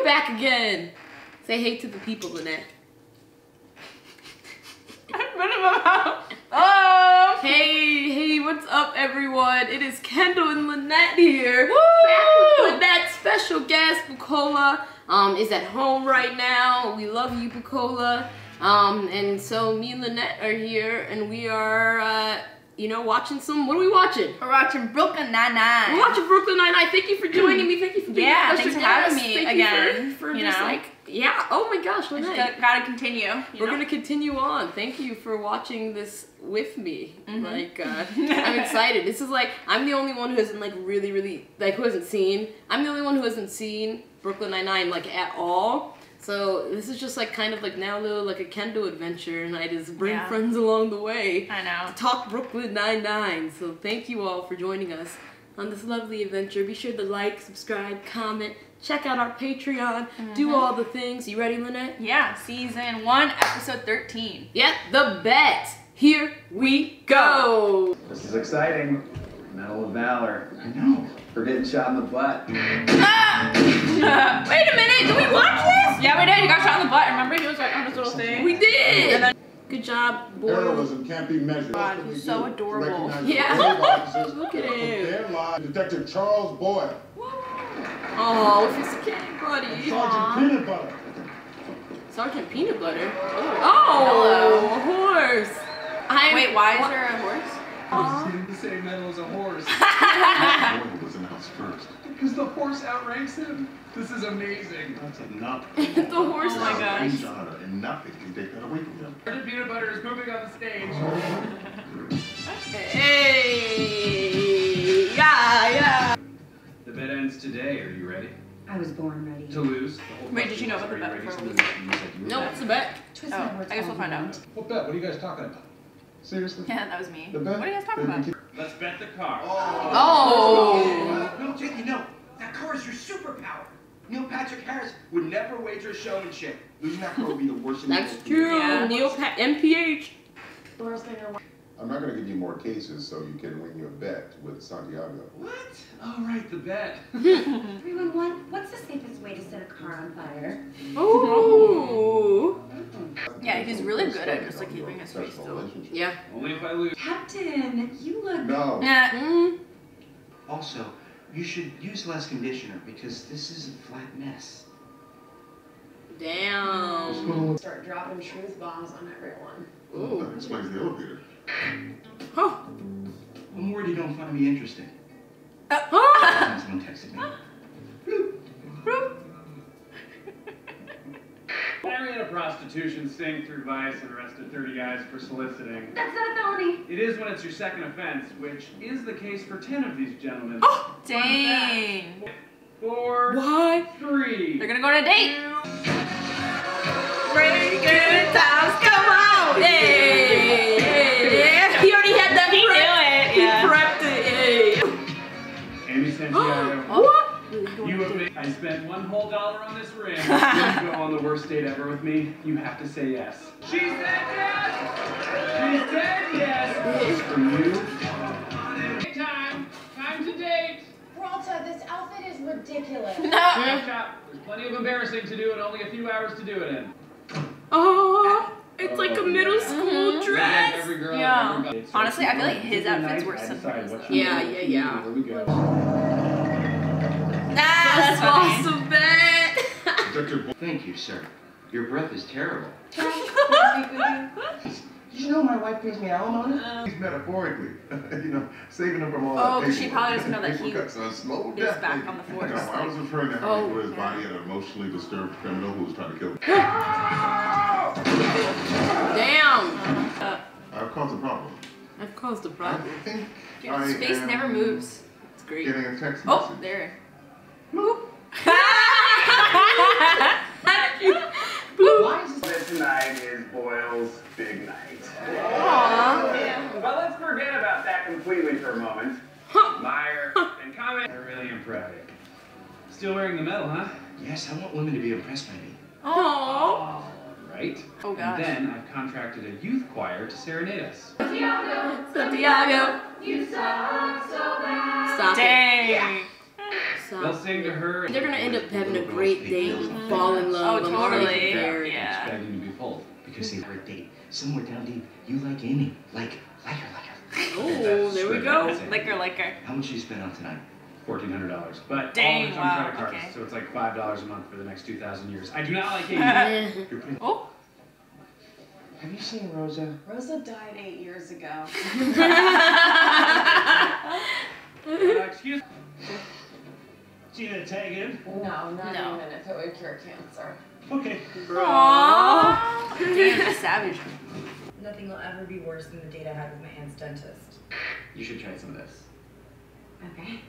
you're back again. Say hey to the people, Lynette. Oh! Hey, hey, what's up, everyone? It is Kendell and Lynette here. Woo! Back with Lynette, special guest Bukola um, is at home right now. We love you, Bukola. Um, and so me and Lynette are here, and we are, uh, you know, watching some. What are we watching? We're watching Brooklyn Nine-Nine. We're watching Brooklyn Nine-Nine. Thank you for joining me. Thank you for being Yeah, thanks for having me Thank again, You for, for you just know. like, yeah. Oh my gosh, Lynette. gotta, gotta continue. We're know? gonna continue on. Thank you for watching this with me. Mhm. Like, uh, I'm excited. This is like I'm the only one who hasn't like really, really like who hasn't seen. I'm the only one who hasn't seen Brooklyn Nine Nine like at all. So this is just like kind of like now a little like a Kendo adventure, and I just bring Yeah. friends along the way I know. to talk Brooklyn Nine Nine. So thank you all for joining us on this lovely adventure. Be sure to like, subscribe, comment, check out our Patreon, do Mhm. all the things. You ready, Lynette? Yeah, season one, episode 13. Yep, the bet. Here we go. This is exciting. Medal of Valor. I know. For getting shot in the butt. Ah! Wait a minute, did we watch this? Yeah, we did. He got shot in the butt. Remember, he was like on this little thing. We did. And then- Good job, boy. Heroism can't be measured. God, That's what he's so do. adorable. Recognize Yeah. the brave officers Look at who put him. Their lives. Detective Charles Boyle, Oh, with his kitty buddy. Sergeant Peanut Butter. Sergeant Peanut Butter. Oh, oh a horse. I'm, Wait, why is there a horse? Aw. the same medal as a horse. Boyle was announced first. Because the horse outranks him. This is amazing. That's enough. the horse. Oh my gosh. He's honor, and nothing can take that away from him. Sergeant Peanut Butter is moving on the stage. Hey. Yeah, yeah. The bet ends today. Are you ready? I was born ready. To lose? Wait, did you know is, about the bet ready before to we lose? You said you were No, ready. what's the bet? Twist Oh, words I guess we'll find out. What bet? What are you guys talking about? Seriously? Yeah, that was me. The bet? What are you guys talking about? Let's bet the car. Oh. No, Jakey, no. That car is your superpower. Neil Patrick Harris would never wager a showmanship. Losing that car would be the worst thing in the That's world. true. Yeah. Neil pa- NPH. I'm not going to give you more cases so you can win your bet with Santiago. What? Oh, right, the bet. 311, what's the safest way to set a car on fire? Ooh. Yeah, he's really good at just, like, keeping his face still. Yeah. Only if I lose. Captain, you look. No. Yeah. Mm. Also, you should use less conditioner because this is a flat mess. What's Damn. going on with start dropping truth bombs on everyone. Oh, that explains the elevator. Huh. I'm worried you don't find me interesting. Uh, huh. Someone texted me. I ran a prostitution sting through Vice and arrested 30 guys for soliciting. That's not a felony. It is when it's your second offense, which is the case for 10 of these gentlemen. Oh. Dang. Four, Why? three. They're gonna go on a date. Break good times, come on! Hey, yeah. He already had that I spent one whole dollar on this ring. you go on the worst date ever with me. You have to say yes. She said yes. She said yes. This is from you. Time. Time to date. Peralta, this outfit is ridiculous. No. Chop, chop. There's plenty of embarrassing to do and only a few hours to do it in. Oh, it's like a Oh, middle yeah. school Mhm. dress. Yeah. Honestly, I feel like his outfit's were worse I than decide hers, what though. Yeah, yeah, yeah. Here we go. Nah, that's funny. awesome bet. Detective Thank you, sir. Your breath is terrible. Can I speak with you? Did you know my wife pays me alimony? He's metaphorically, you know, saving him from all Oh, that 'cause she probably doesn't know that he cuts, uh, slow is death, back on the force, No, I was referring to how Oh, he put his yeah. body in an emotionally disturbed criminal who was trying to kill him. Damn. I've caused a problem. I've caused a problem. think Dude, I his face am never moves. It's great. Getting a text Oh, message. there. Why is this? This night is Boyle's big night. Aww. But let's forget about that completely for a moment. Huh. Meyer and comment. are really am proud of. Still wearing the medal, huh? Yes, I want women to be impressed by me. Aww. All right. Oh, gosh. And then I've contracted a youth choir to serenade us. Santiago. Santiago, You suck so bad. Stop it. Dang. Stop. They'll sing to her. They're gonna end up having a great date, fall in love. Oh, I'm totally. already prepared. Yeah. Begging to be pulled. Because they were a date. Somewhere down deep, you like Amy. Like, like her, like her. Oh, there we go. Like her, like her. How much did you spend on tonight? Fourteen hundred dollars, but Dang, all of it's wow, credit cards, okay. so it's like five dollars a month for the next two thousand years. I do not like Amy. You're pretty- Oh. Have you seen Rosa? Rosa died eight years ago. Uh, excuse. See that tag in? No, not No. even if it would cure cancer. Okay. Aww. Damn, savage. Nothing will ever be worse than the date I had with my aunt's dentist. You should try some of this. Okay.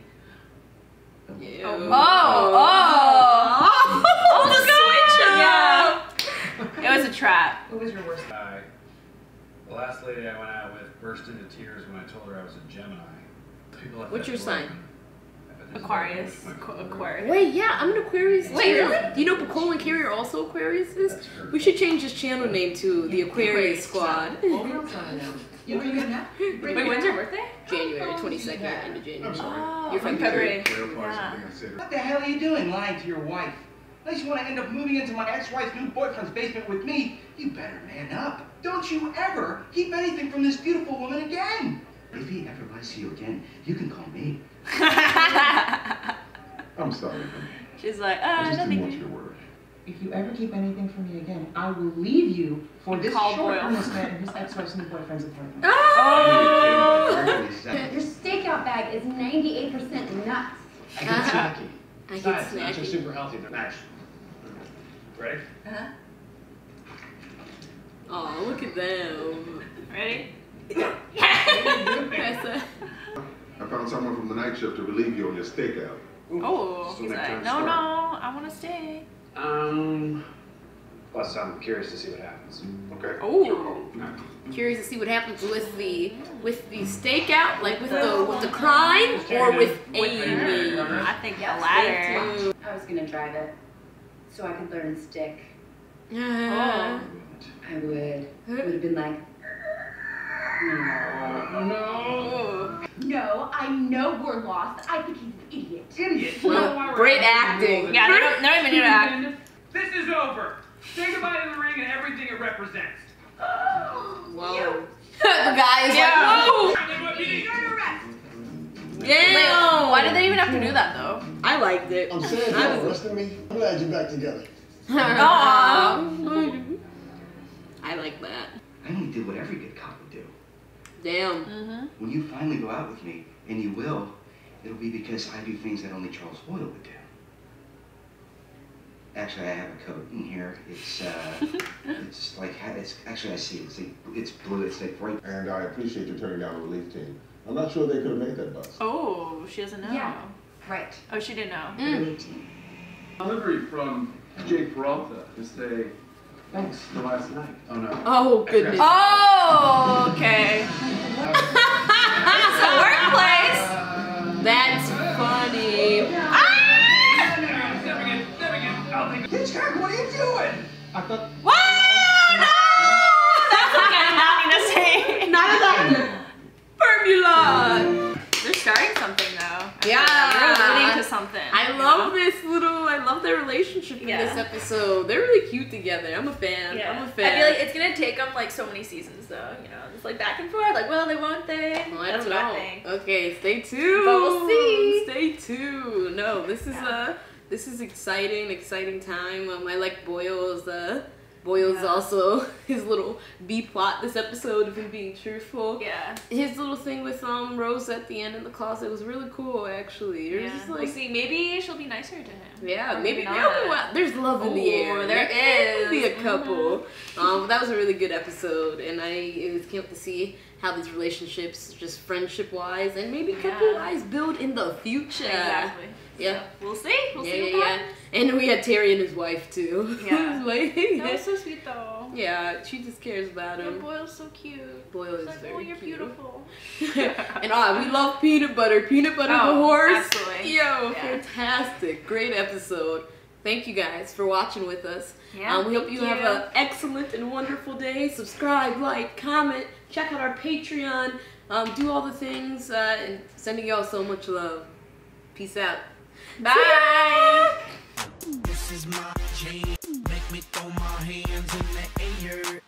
Ew. Oh, oh. Oh, the switch. Oh, yeah. It was a trap. What was your worst? I, the last lady I went out with burst into tears when I told her I was a Gemini. People What's your sign? Broken. Aquarius. Aquarius. Wait, yeah, I'm an Aquarius. Wait, too. really? Do you know Bukola and Cary are also Aquariuses? We should change this channel name to the Aquarius Squad. Well, we don't wanna know. You bring it now? Wait, when's your birthday? January 22nd, end of January. Oh, You're from February. Yeah. something I said What the hell are you doing lying to your wife? Unless you want to end up moving into my ex-wife's new boyfriend's basement with me, you better man up. Don't you ever keep anything from this beautiful woman again. If he ever lies to you again, you can call me. I'm sorry. She's like, uh, I just didn't want nothing. you to worry. If you ever keep anything from me again, I will leave you for this Call short Boyle. earnest man and his ex-wife's new boyfriend's apartment. Oh. Your stakeout bag is 98% nuts. I get snacky. I get Besides, nuts are super healthy. They're nice. Ready? Uh-huh. Oh, look at them. Ready? That's a- I found someone from the night shift to relieve you on your stakeout. Oh, So he's like, no, no, I want to stay. Um. Plus, I'm curious to see what happens. Okay. Oh, curious to see what happens with the with the stakeout, like with the with the crime or with Amy. I think the latter. I was gonna drive it so I could learn stick. Oh. I would. It would have been like, Oh. no, I know we're lost. I think he's an idiot. Idiot. Well, great acting. Yeah, they don't, they don't even need to act. This is over. Say goodbye to the ring and everything it represents. Whoa. the guy is Yeah. like, whoa, Wait, damn. why did they even have to do that though? I liked it. I'm sad I you're was- arresting me. I'm glad you're back together. Aw. I like that. I only did what every good cop would do. Damn. Mm-hmm. When you finally go out with me, and you will, it'll be because I do things that only Charles Boyle would do. Actually, I have a coat in here. It's uh, it's like it's actually I see it. It's like, it's blue. It's like bright. And I appreciate you turning down the relief team. I'm not sure they could have made that bus. Oh, she doesn't know. Yeah. Right. Oh, she didn't know. Mm. Delivery from Jake Peralta to say thanks for last night. Oh no. Oh goodness. Oh, okay. it's a workplace. That's funny. Step again, step again. Hitchcock, what are you doing? I thought What? No! That's what I'm not gonna say. Not a doctor. Formula. They're starting something though. Yeah. like They're alluding to something. I love know? this little. I love their relationship in Yeah. this episode. They're really cute together. I'm a fan. Yeah. I'm a fan. I feel like it's gonna take them like so many seasons though, you know, just like back and forth, like well, they, won't they? Well, I That's don't what know. I think. Okay, stay tuned. But we'll see. Stay tuned. No, this is Yeah. uh this is exciting, exciting time. Um, I like Boyle's uh Boyle's Yeah. also his little B plot this episode of him being truthful. Yeah. His little thing with um Rose at the end in the closet was really cool actually. There's yeah. just we'll see. Maybe she'll be nicer to him. yeah, Or maybe not. there's love in the Ooh, air. there could be a couple. Um, that was a really good episode, and I it was cute to see how these relationships, just friendship wise, and maybe couple wise, build in the future. Exactly. Yeah. So, we'll see. We'll yeah, see yeah, yeah. And we had Terry and his wife too. Yeah. Like, That was so sweet though. yeah, she just cares about him. Boyle's so cute. Boyle is like, very oh, you're cute. beautiful. and ah, we love peanut butter. Peanut butter the Oh, horse. absolutely. Yo, Yeah. fantastic. Great episode. Thank you guys for watching with us. Yeah, um, we hope thank you, have an excellent and wonderful day. Subscribe, like, comment, check out our Patreon, um, do all the things, uh, and sending y'all so much love. Peace out. Bye. This is my jam. Make me throw my hands in the air.